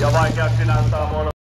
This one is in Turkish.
Yabancı finans